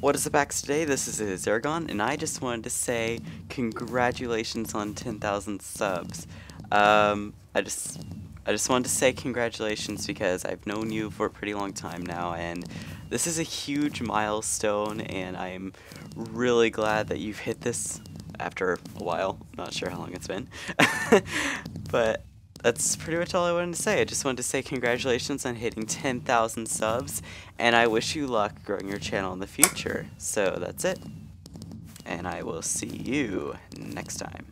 What is up, AxeToday, this is Eragon, and I just wanted to say congratulations on 10,000 subs. Um, I just, I just wanted to say congratulations because I've known you for a pretty long time now, and this is a huge milestone, and I am really glad that you've hit this after a while. Not sure how long it's been, but that's pretty much all I wanted to say. I just wanted to say congratulations on hitting 10,000 subs, and I wish you luck growing your channel in the future. So that's it, and I will see you next time.